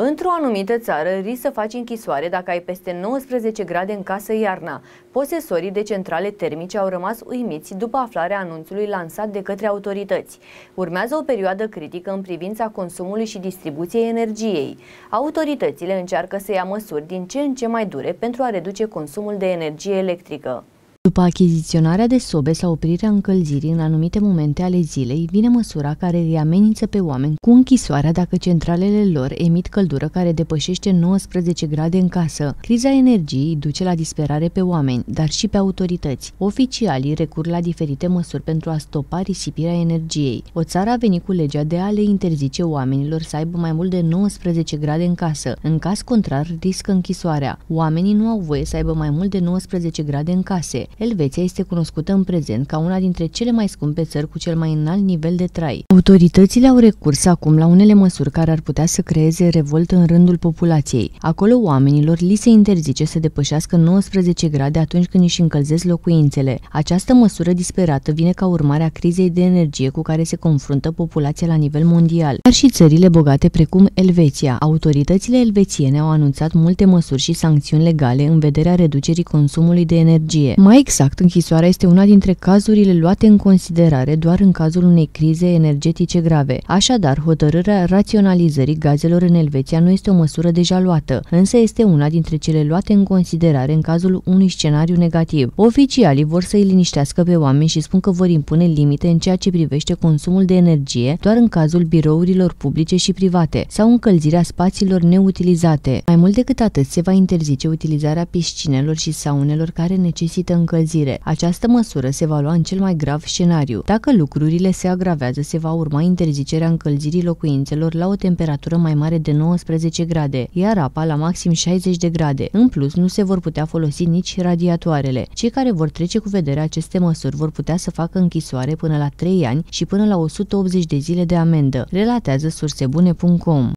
Într-o anumită țară risc să faci închisoare dacă ai peste 19 grade în casă iarna. Posesorii de centrale termice au rămas uimiți după aflarea anunțului lansat de către autorități. Urmează o perioadă critică în privința consumului și distribuției energiei. Autoritățile încearcă să ia măsuri din ce în ce mai dure pentru a reduce consumul de energie electrică. După achiziționarea de sobe sau oprirea încălzirii în anumite momente ale zilei, vine măsura care îi amenință pe oameni cu închisoarea dacă centralele lor emit căldură care depășește 19 grade în casă. Criza energiei duce la disperare pe oameni, dar și pe autorități. Oficialii recur la diferite măsuri pentru a stopa risipirea energiei. O țară a venit cu legea de a le interzice oamenilor să aibă mai mult de 19 grade în casă. În caz contrar, riscă închisoarea. Oamenii nu au voie să aibă mai mult de 19 grade în case. Elveția este cunoscută în prezent ca una dintre cele mai scumpe țări cu cel mai înalt nivel de trai. Autoritățile au recurs acum la unele măsuri care ar putea să creeze revoltă în rândul populației. Acolo oamenilor li se interzice să depășească 19 grade atunci când își încălzesc locuințele. Această măsură disperată vine ca urmare a crizei de energie cu care se confruntă populația la nivel mondial. Dar și țările bogate precum Elveția. Autoritățile elvețiene au anunțat multe măsuri și sancțiuni legale în vederea reducerii consumului de energie. Mai exact, închisoarea este una dintre cazurile luate în considerare doar în cazul unei crize energetice grave. Așadar, hotărârea raționalizării gazelor în Elveția nu este o măsură deja luată, însă este una dintre cele luate în considerare în cazul unui scenariu negativ. Oficialii vor să îi liniștească pe oameni și spun că vor impune limite în ceea ce privește consumul de energie doar în cazul birourilor publice și private sau încălzirea spațiilor neutilizate. Mai mult decât atât, se va interzice utilizarea piscinelor și saunelor care necesită încălzire încălzire. Această măsură se va lua în cel mai grav scenariu. Dacă lucrurile se agravează, se va urma interzicerea încălzirii locuințelor la o temperatură mai mare de 19 grade, iar apa la maxim 60 de grade. În plus, nu se vor putea folosi nici radiatoarele. Cei care vor trece cu vederea aceste măsuri vor putea să facă închisoare până la 3 ani și până la 180 de zile de amendă, relatează sursebune.com.